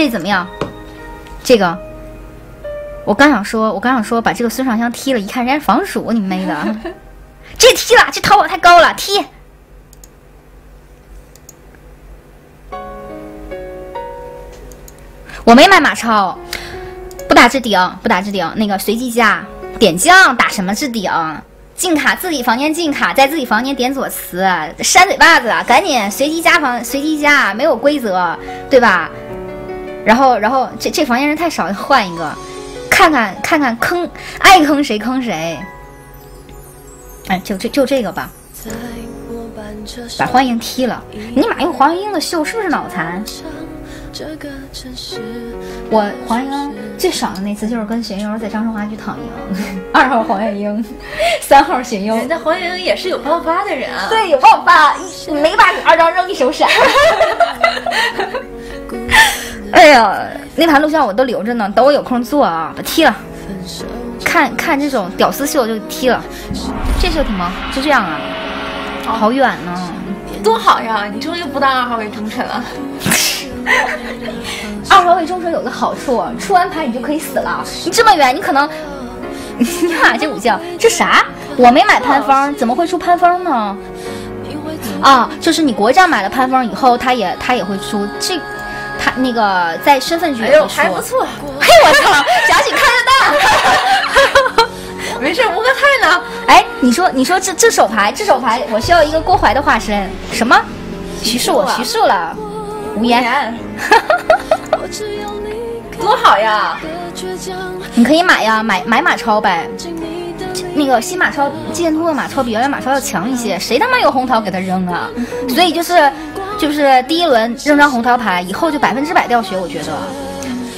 这怎么样？这个，我刚想说，我刚想说把这个孙尚香踢了，一看人家防鼠，你妹的，这踢了，这淘宝太高了，踢。我没买马超，不打置顶，不打置顶，那个随机加点将打什么置顶？进卡自己房间进卡，在自己房间点左慈，扇嘴巴子，赶紧随机加房，随机加，没有规则，对吧？然后，然后这这房间人太少，换一个，看看看看坑，爱坑谁坑谁。哎，就这就这个吧，把欢英踢了，你妈用黄英的秀是不是脑残？我黄英最爽的那次就是跟荀宥在张春华去躺赢，二号黄月英，三号荀宥。人家黄月英也是有爆发的人啊。对，有爆发，没把你二张扔一手闪。哎呀，那盘录像我都留着呢，等我有空做啊，把踢了。看看这种屌丝秀就踢了，这秀挺忙，就这样啊，好远呢，多好呀！你终于不当二号位忠臣了。二号位忠臣有个好处，出完牌你就可以死了。你这么远，你可能，你妈这武将这啥？我没买潘峰，怎么会出潘峰呢？啊，就是你国战买了潘峰以后，他也他也会出这，他那个在身份局哎呦还不错。嘿，我操，贾诩开的大。没事，吴哥泰呢？哎，你说你说这这手牌这手牌，我需要一个郭淮的化身，什么？徐庶，徐庶了。无言，多好呀！你可以买呀，买买马超呗。那个新马超剑突的马超比原来马超要强一些，谁他妈有红桃给他扔啊？所以就是就是第一轮扔张红桃牌，以后就百分之百掉血。我觉得，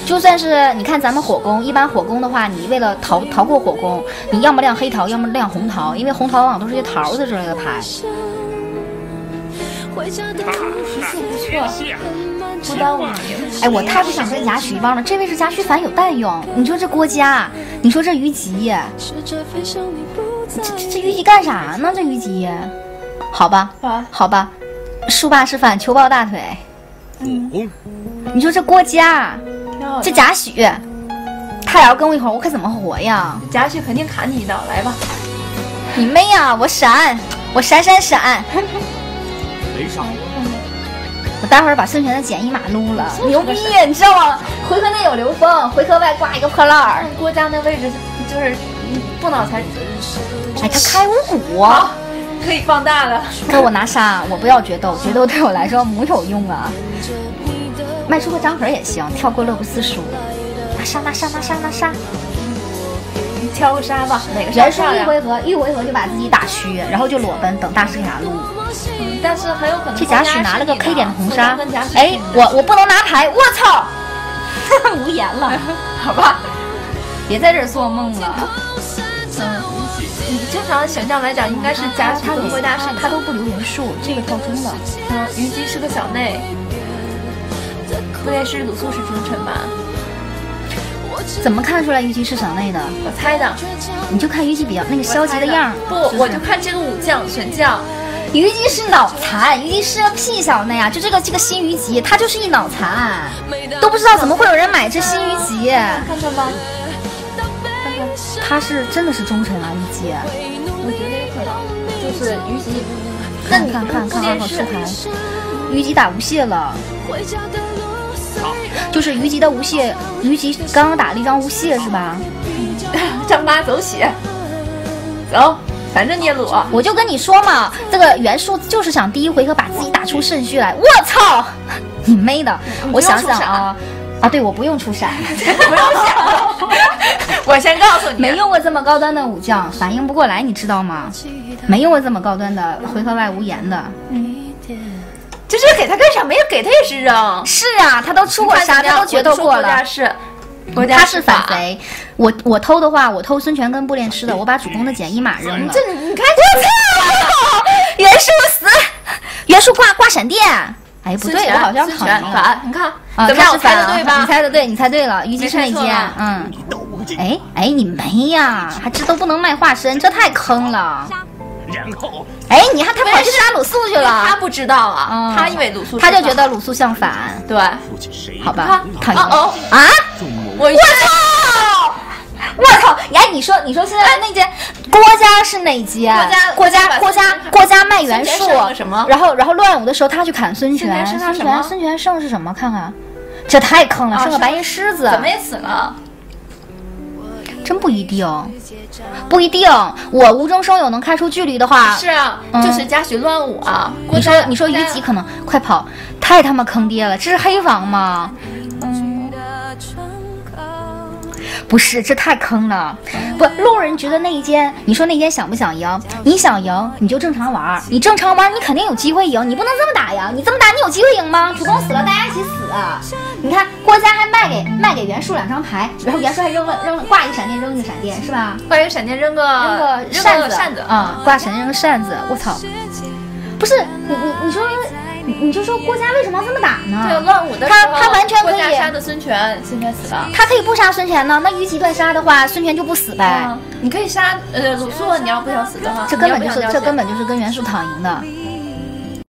就算是你看咱们火攻，一般火攻的话，你为了逃逃过火攻，你要么亮黑桃，要么亮红桃，因为红桃往往都是些桃子之类的牌。徐庶不错，不耽误你。哎，我太不想跟贾诩一帮了。这位是贾诩反有蛋用。你说这郭嘉，你说这虞姬，这这这虞姬干啥呢？这虞姬，好吧，好吧，树霸是反求抱大腿。嗯，你说这郭嘉，这贾诩，他要跟我一会儿，我可怎么活呀？贾诩肯定砍你一刀，来吧。你妹呀！我闪，我闪闪闪。没闪我待会儿把孙权的简易马撸了，牛逼！你知道吗？回合内有刘封，回合外挂一个破烂儿。郭嘉那位置就是不脑残。哎，他开五谷，可以放大了。哥，我拿沙，我不要决斗，决斗对我来说没有用啊。卖出个张盒也行，跳过乐不思蜀。拿杀，拿杀，拿杀，拿杀。你挑个杀吧，哪个人输一回合，一回合就把自己打虚，然后就裸奔等大师给他撸。但是很有可能这贾诩拿了个 K 点的红杀，哎，我我不能拿牌，我操，无言了，好吧，别在这儿做梦了。嗯，你正常想象来讲，应该是贾诩轮回大师，他都不留人数，这个跳中了。嗯，虞姬是个小内，不该是鲁肃是忠臣吧？怎么看出来虞姬是小内的？我猜的。你就看虞姬比较那个消极的样儿。不，我就看这个武将选将。虞姬是脑残，虞姬是个屁小内啊！就这个这个新虞姬，他就是一脑残，都不知道怎么会有人买这新虞姬。看看吧，他是真的是忠臣啊，虞姬。我觉得有可能，就是虞姬。看看看看看好出牌，虞姬打无懈了。就是虞姬的无懈，虞姬刚刚打了一张无懈是吧？张八走血，走。反正你也裸，我就跟你说嘛，这个袁术就是想第一回合把自己打出肾虚来。我操，你妹的！我想想啊，啊，对，我不用出闪，不用想，我先告诉你，没用过这么高端的武将，反应不过来，你知道吗？没用过这么高端的回合外无言的，这是给他干啥？没有给他也是扔。是啊，他都出过杀，他都决斗过了。是。他是反贼，我我偷的话，我偷孙权跟步练师的，我把主公的简易马扔了。这你看，我操！袁术死，袁术挂挂闪电。哎，不对，我好像躺反。你看，啊，怎么样？我猜的对吧？你猜的对，你猜对了。虞姬是内奸，嗯。哎哎，你没呀？还这都不能卖化身，这太坑了。然后，哎，你看他跑去杀鲁肃去了他，不知道啊，嗯他以为鲁肃，他就觉得鲁肃像反，对，好吧？躺赢哦哦啊！我我操！我操！哎，你说，你说现在那间郭家是哪集？郭郭家家，郭家，孙权郭家卖袁术什么，然后，然后乱舞的时候，他去砍孙权。孙权孙权，什么孙权生的是什么？看看，这太坑了，啊生个白生衣狮子，怎么也死了？真不一定，不一定。我无中生有能看出距离的话，是啊，嗯就是嘉许乱舞啊。你说你说虞姬可能快跑，太他妈坑爹了！这是黑房吗？不是，这太坑了。不，路人觉得那一间，你说那间想不想赢？你想赢，你就正常玩儿，你正常玩儿，你肯定有机会赢。你不能这么打呀！你这么打，你有机会赢吗？主公死了，大家一起死啊！你看郭嘉还卖给卖给袁术两张牌，然后袁术还扔了扔了挂一个闪电，扔一个闪电，是吧？挂一个闪电，扔个扔个扇子，扇子啊、挂闪电扔个扇子，我操！不是你你你说你你就说郭嘉为什么要这么打呢？对，乱舞的，他他完全可以杀的孙权，孙权死了。他可以不杀孙权呢，那虞姬断杀的话，孙权就不死呗。嗯，你可以杀呃鲁肃，你要不想死的话，这根本就是这根本就是跟袁术躺赢的。